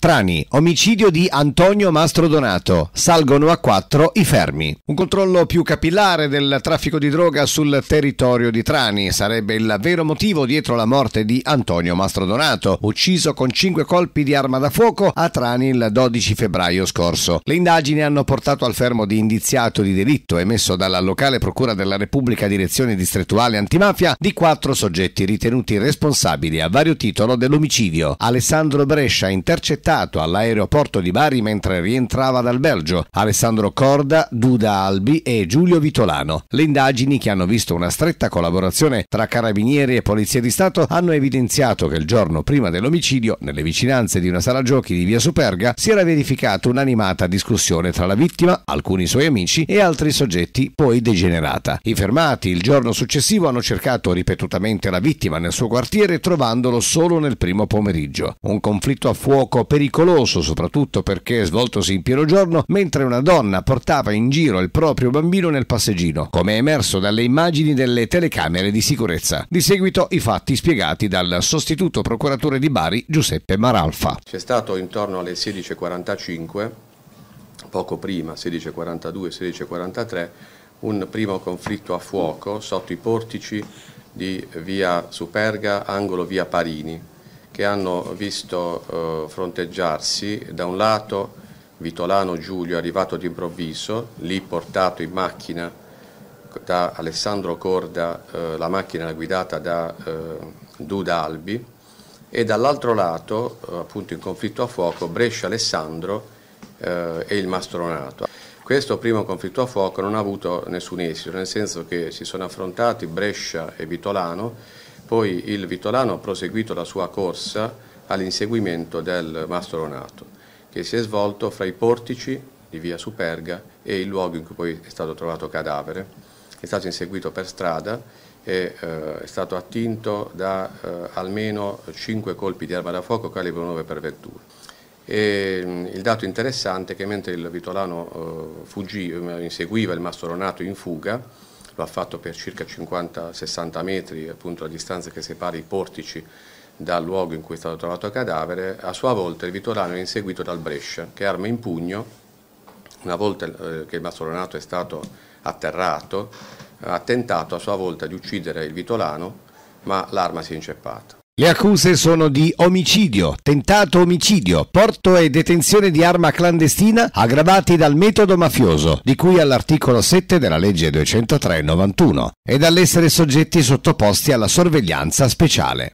Trani, omicidio di Antonio Mastro Donato. Salgono a quattro i fermi. Un controllo più capillare del traffico di droga sul territorio di Trani sarebbe il vero motivo dietro la morte di Antonio Mastro Donato, ucciso con cinque colpi di arma da fuoco a Trani il 12 febbraio scorso. Le indagini hanno portato al fermo di indiziato di delitto emesso dalla locale procura della Repubblica Direzione Distrettuale Antimafia di quattro soggetti ritenuti responsabili a vario titolo dell'omicidio. Alessandro Brescia intercettato arrestato all'aeroporto di Bari mentre rientrava dal Belgio, Alessandro Corda, Duda Albi e Giulio Vitolano. Le indagini che hanno visto una stretta collaborazione tra carabinieri e polizia di Stato hanno evidenziato che il giorno prima dell'omicidio, nelle vicinanze di una sala giochi di via Superga, si era verificata un'animata discussione tra la vittima, alcuni suoi amici e altri soggetti, poi degenerata. I fermati il giorno successivo hanno cercato ripetutamente la vittima nel suo quartiere trovandolo solo nel primo pomeriggio. Un conflitto a fuoco per pericoloso soprattutto perché svoltosi in pieno giorno mentre una donna portava in giro il proprio bambino nel passeggino, come è emerso dalle immagini delle telecamere di sicurezza. Di seguito i fatti spiegati dal sostituto procuratore di Bari Giuseppe Maralfa. C'è stato intorno alle 16.45, poco prima, 16.42, 16.43, un primo conflitto a fuoco sotto i portici di via Superga, angolo via Parini che hanno visto eh, fronteggiarsi da un lato Vitolano Giulio arrivato d'improvviso, lì portato in macchina da Alessandro Corda, eh, la macchina guidata da eh, Duda Albi, e dall'altro lato, eh, appunto in conflitto a fuoco, Brescia Alessandro eh, e il Mastronato. Questo primo conflitto a fuoco non ha avuto nessun esito, nel senso che si sono affrontati Brescia e Vitolano poi il Vitolano ha proseguito la sua corsa all'inseguimento del Mastronato, che si è svolto fra i portici di via Superga e il luogo in cui poi è stato trovato cadavere. È stato inseguito per strada e eh, è stato attinto da eh, almeno 5 colpi di arma da fuoco calibro 9 x 21. E, il dato interessante è che mentre il Vitolano eh, fuggì, inseguiva il Mastronato in fuga, lo ha fatto per circa 50-60 metri, appunto la distanza che separa i portici dal luogo in cui è stato trovato il cadavere, a sua volta il Vittorano è inseguito dal Brescia, che arma in pugno, una volta eh, che il Massolonato è stato atterrato, ha tentato a sua volta di uccidere il Vitolano, ma l'arma si è inceppata. Le accuse sono di omicidio, tentato omicidio, porto e detenzione di arma clandestina aggravati dal metodo mafioso, di cui all'articolo 7 della legge 203-91, e dall'essere soggetti sottoposti alla sorveglianza speciale.